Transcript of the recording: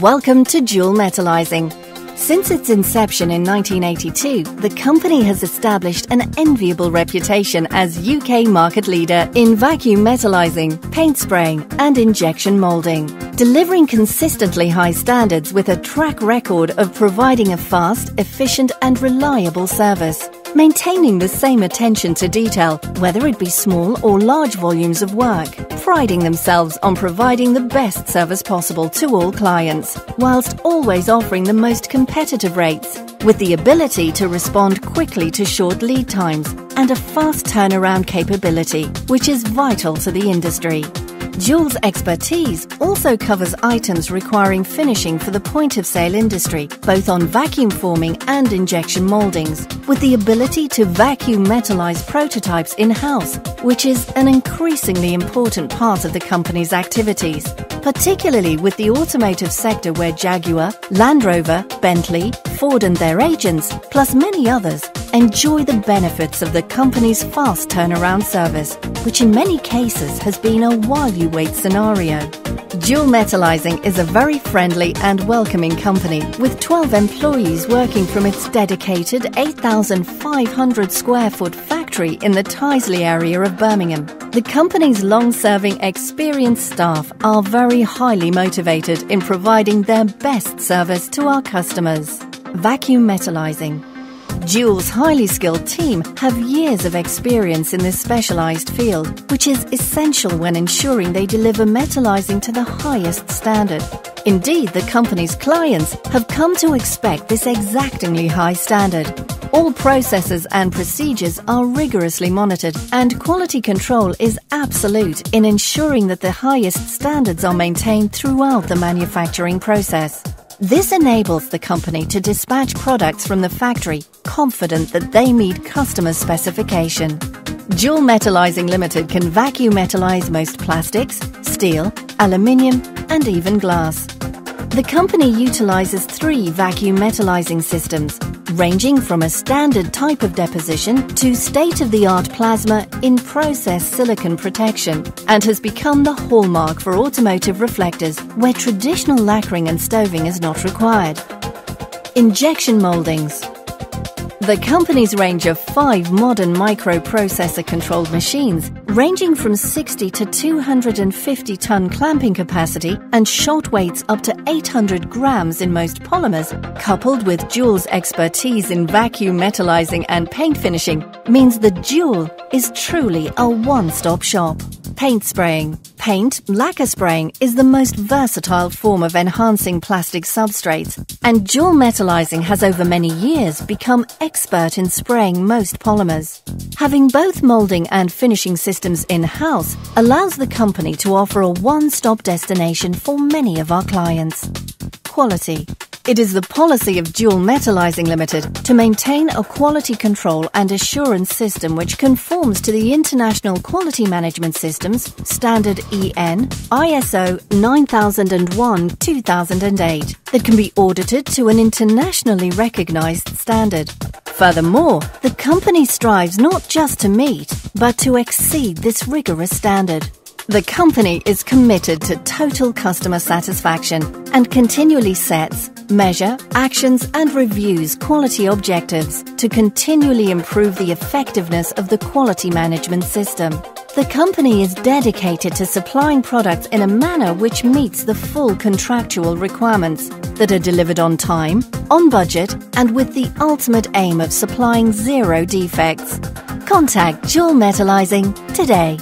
Welcome to Dual Metallizing. Since its inception in 1982, the company has established an enviable reputation as UK market leader in vacuum metallizing, paint spraying, and injection molding, delivering consistently high standards with a track record of providing a fast, efficient, and reliable service maintaining the same attention to detail, whether it be small or large volumes of work, priding themselves on providing the best service possible to all clients, whilst always offering the most competitive rates, with the ability to respond quickly to short lead times and a fast turnaround capability, which is vital to the industry. Dual's expertise also covers items requiring finishing for the point of sale industry, both on vacuum forming and injection moldings, with the ability to vacuum metallize prototypes in house, which is an increasingly important part of the company's activities, particularly with the automotive sector where Jaguar, Land Rover, Bentley, Ford, and their agents, plus many others, enjoy the benefits of the company's fast turnaround service, which in many cases has been a while you wait scenario. Dual Metallizing is a very friendly and welcoming company with 12 employees working from its dedicated 8,500 square foot factory in the Tyseley area of Birmingham. The company's long serving, experienced staff are very highly motivated in providing their best service to our customers. Vacuum Metallizing Dual's highly skilled team have years of experience in this specialized field, which is essential when ensuring they deliver metallizing to the highest standard. Indeed, the company's clients have come to expect this exactingly high standard. All processes and procedures are rigorously monitored, and quality control is absolute in ensuring that the highest standards are maintained throughout the manufacturing process. This enables the company to dispatch products from the factory confident that they meet customer specification. Dual Metalizing Limited can vacuum metallize most plastics, steel, aluminium, and even glass. The company utilizes three vacuum metallizing systems, ranging from a standard type of deposition to state-of-the-art plasma in process silicon protection and has become the hallmark for automotive reflectors where traditional lacquering and stoving is not required. Injection moldings the company's range of five modern microprocessor controlled machines, ranging from 60 to 250 ton clamping capacity and shot weights up to 800 grams in most polymers, coupled with Dual's expertise in vacuum metallizing and paint finishing, means the Dual is truly a one stop shop. Paint spraying. Paint, lacquer spraying is the most versatile form of enhancing plastic substrates, and Dual Metallizing has over many years become expert in spraying most polymers. Having both molding and finishing systems in-house allows the company to offer a one-stop destination for many of our clients. Quality. It is the policy of Dual Metallizing Limited to maintain a quality control and assurance system which conforms to the International Quality Management Systems Standard EN ISO 9001-2008 that can be audited to an internationally recognized standard. Furthermore, the company strives not just to meet, but to exceed this rigorous standard. The company is committed to total customer satisfaction and continually sets, measure, actions and reviews quality objectives to continually improve the effectiveness of the quality management system. The company is dedicated to supplying products in a manner which meets the full contractual requirements that are delivered on time, on budget, and with the ultimate aim of supplying zero defects. Contact Dual Metallizing today.